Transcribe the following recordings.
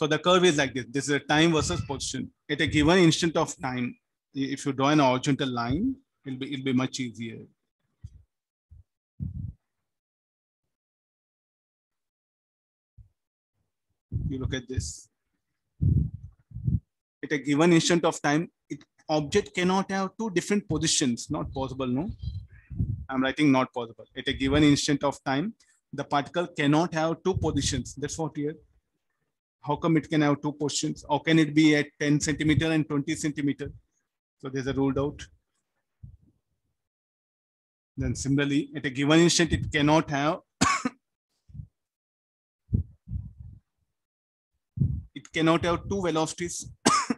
So the curve is like this. This is a time versus position. At a given instant of time, if you draw an horizontal line, it'll be, it'll be much easier. You look at this. At a given instant of time, it object cannot have two different positions. Not possible, no? I'm writing not possible. At a given instant of time, the particle cannot have two positions. That's what here. How come it can have two portions? How can it be at 10 centimeter and 20 centimeter? So there's a ruled out. Then similarly, at a given instant, it cannot have it cannot have two velocities.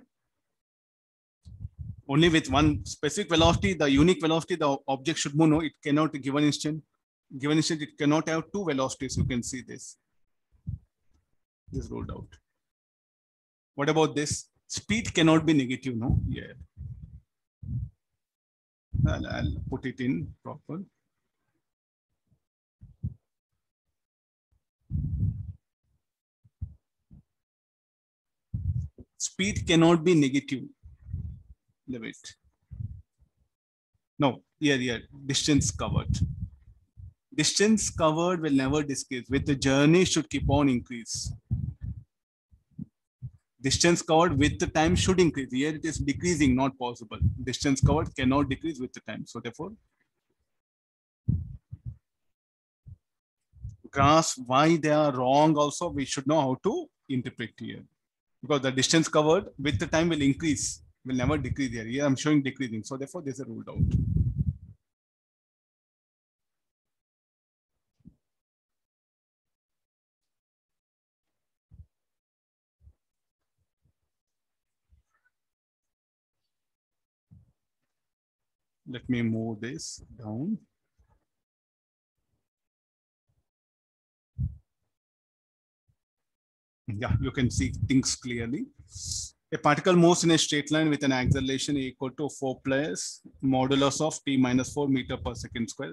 Only with one specific velocity, the unique velocity, the object should move. No, it cannot given instant. Given instant, it cannot have two velocities. You can see this. This ruled out. What about this? Speed cannot be negative, no? Yeah. I'll, I'll put it in proper. Speed cannot be negative. Leave it. No, yeah, yeah, distance covered. Distance covered will never decrease. With the journey should keep on increase. Distance covered with the time should increase. Here it is decreasing, not possible. Distance covered cannot decrease with the time. So therefore, grasp why they are wrong also, we should know how to interpret here. Because the distance covered with the time will increase, will never decrease here. Here I'm showing decreasing. So therefore, there's a ruled out. Let me move this down. Yeah, you can see things clearly. A particle moves in a straight line with an acceleration equal to 4 plus modulus of t minus 4 meter per second square.